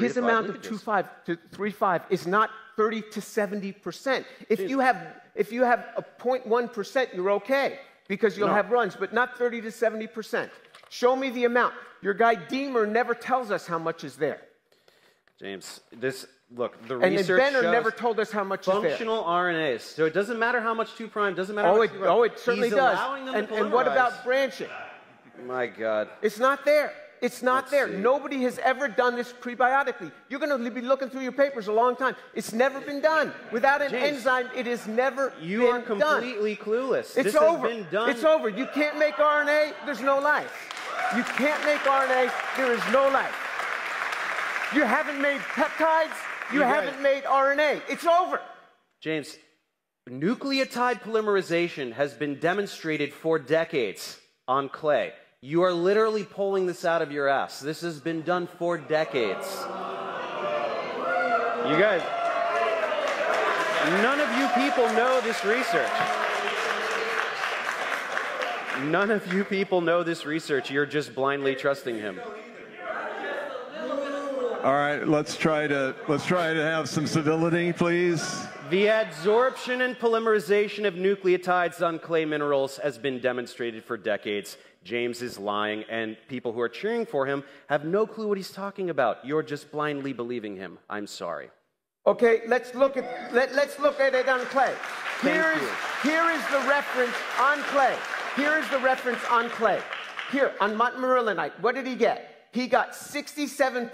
three his five amount of linkages. 2.5 to 3.5 is not 30 to 70 percent. If you have if you have a 0.1 percent, you're okay because you'll No. have runs, but not 30 to 70 percent. Show me the amount. Your guy Deamer never tells us how much is there, James, this look the and then research Benner shows never told us how much is there. functional RNAs. So it doesn't matter how much two prime doesn't matter. Oh, how it, much two oh, it certainly He's does. And, and what about branching? My God. It's not there. It's not Let's there. see. Nobody has ever done this prebiotically. You're going to be looking through your papers a long time. It's never been done. Without an enzyme, it is never You are completely clueless. It's this over. has been done. It's over. You can't make RNA. There's no life. You can't make RNA. There is no life. You haven't made peptides. You, You guys- haven't made RNA. It's over. James, nucleotide polymerization has been demonstrated for decades on clay. You are literally pulling this out of your ass. This has been done for decades. You guys, none of you people know this research. None of you people know this research. You're just blindly trusting him. All right, let's try to let's try to have some civility, please. The adsorption and polymerization of nucleotides on clay minerals has been demonstrated for decades. James is lying, and people who are cheering for him have no clue what he's talking about. You're just blindly believing him. I'm sorry. Okay, let's look at let, let's look at it on clay. Here is, here is the reference on clay. Here is the reference on clay. Here on montmorillonite, what did he get? He got 67%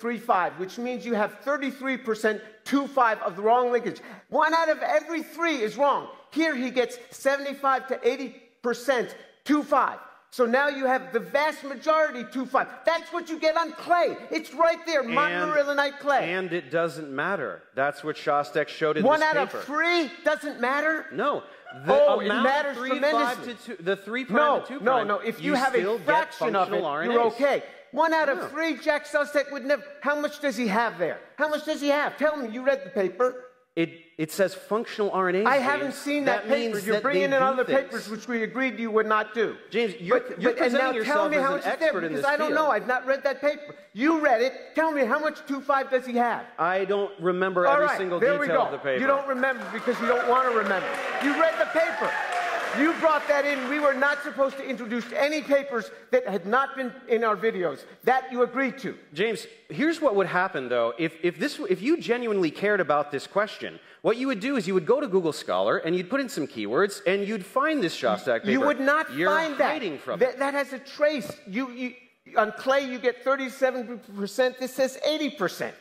3.5, which means you have 33% 2.5 of the wrong linkage. One out of every three is wrong. Here he gets 75 to 80% 2.5. So now you have the vast majority 2.5. That's what you get on clay. It's right there, montmorillonite clay. And it doesn't matter. That's what Szostak showed in One this out of three doesn't matter. No. The Oh, it matters three, five tremendously. to two, the three prime No, to two no, prime, no. If you, have a fraction of it, functional you're okay. One out of No. three, Jack Szostak would never. How much does he have there? How much does he have? Tell me. You read the paper. It, it says functional RNA. I haven't seen that, means paper. You're that bringing in other things. papers which we agreed you would not do. James, you're- but, you're but, and now tell me how much is there because I don't field. know. I've not read that paper. You read it. Tell me how much two five does he have? I don't remember All every right, single there detail we go. of the paper. You don't remember because you don't want to remember. You read the paper. You brought that in. We were not supposed to introduce any papers that had not been in our videos. That you agreed to. James, here's what would happen though. If, if, this, if you genuinely cared about this question, what you would do is you would go to Google Scholar and you'd put in some keywords and you'd find this Szostak paper. You would not You're find that. hiding from that. it. That has a trace. You, you, on clay, you get 37%. This says 80%.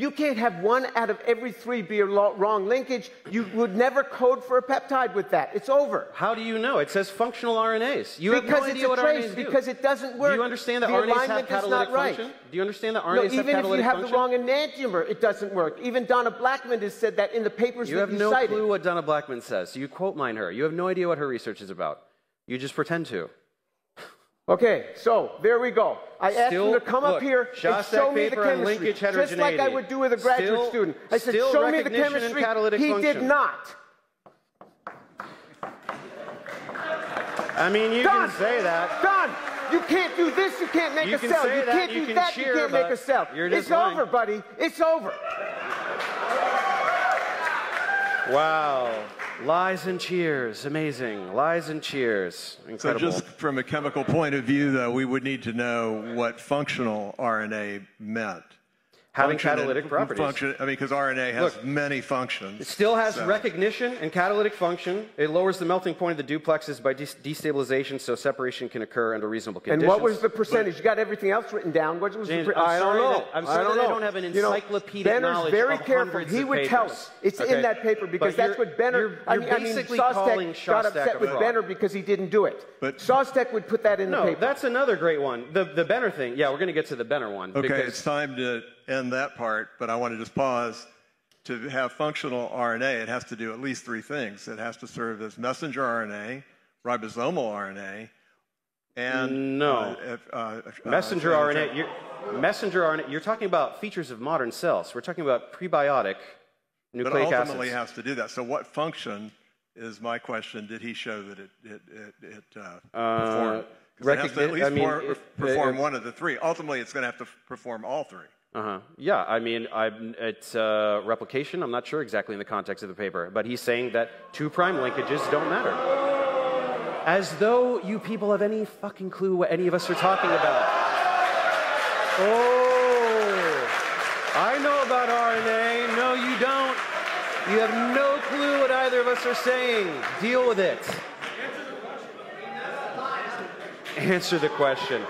You can't have one out of every three be a wrong linkage. You would never code for a peptide with that. It's over. How do you know? It says functional RNAs. You have because no it's idea a what trace, RNAs do. because it doesn't work. Do you understand that the RNAs have alignment is catalytic not right. function? Do you understand that RNAs No, have even if you have function? the wrong enantiomer, it doesn't work. Even Donna Blackmond has said that in the papers you that have you no cited. clue what Donna Blackmond says. You quote mine her. You have no idea what her research is about. You just pretend to. Okay, so there we go. I asked Still- him to come up here and show me the chemistry, just like I would do with a graduate Still- student. I said, "Show me the chemistry." catalytic he did not. I mean, you Done. can say that. Done. You can't do this. You can't make You a can cell. You that, can't you do can that. You can't make a just It's lying. over, buddy. It's over. Wow. Lies and cheers. Amazing. Lies and cheers. incredible. So just from a chemical point of view, though, we would need to know what functional RNA meant. Having Function catalytic properties. Function, I mean, because RNA has Look, many functions. It still has so- recognition and catalytic function. It lowers the melting point of the duplexes by des- destabilization so separation can occur under reasonable conditions. And what was the percentage? You got everything else written down. What was James, the? I'm I don't sorry know. that- I'm I sorry don't that I don't have an You know, encyclopedic Benner's knowledge very of careful. He of would tell us. It's Okay. in that paper because But that's what Benner. you're- I you're mean, I mean, basically calling Szostak got upset with fraud. Benner because he didn't do it. But- Szostak would put that in the paper. No, that's another great one. The the Benner thing. Yeah, we're going to get to the Benner one. Okay, it's time to end that part, but I want to just pause. To have functional RNA, it has to do at least three things. It has to serve as messenger RNA, ribosomal RNA, and No. uh, if, uh, uh, messenger uh, RNA. You're, messenger RNA. You're talking about features of modern cells. We're talking about prebiotic But nucleic ultimately acids. has to do that. So, what function is my question? Did he show that it it it, it uh, performed? 'Cause it has to at least I mean, it- perform it- one of the three. Ultimately, it's going to have to perform all three. Uh huh. Yeah, I mean, I'm, it's uh, replication. I'm not sure exactly in the context of the paper, but he's saying that two prime linkages don't matter. As though you people have any fucking clue what any of us are talking about. Oh, I know about RNA. No, you don't. You have no clue what either of us are saying. Deal with it. Answer the question.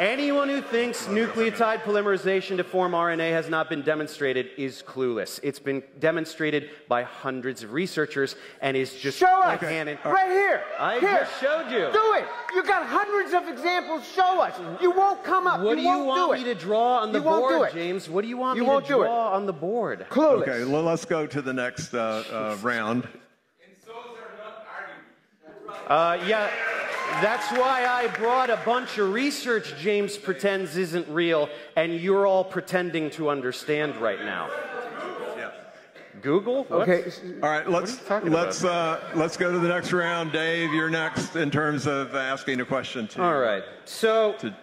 Anyone who thinks nucleotide polymerization to form RNA has not been demonstrated is clueless. It's been demonstrated by hundreds of researchers and is just Show a us. cannon. Right here. I here. just showed you. Do it. You got hundreds of examples. Show us. You won't come up. What do you won't want do me to draw on the You board. James? What do you want You me to do it. draw on the board? Clueless. Okay, well, let's go to the next uh, uh, round. Uh, yeah, that's why I brought a bunch of research James pretends isn't real, and you're all pretending to understand right now. Yeah. Google? What? Okay. All right, let's talking let's uh, let's go to the next round. Dave, you're next in terms of asking a question to All right. So to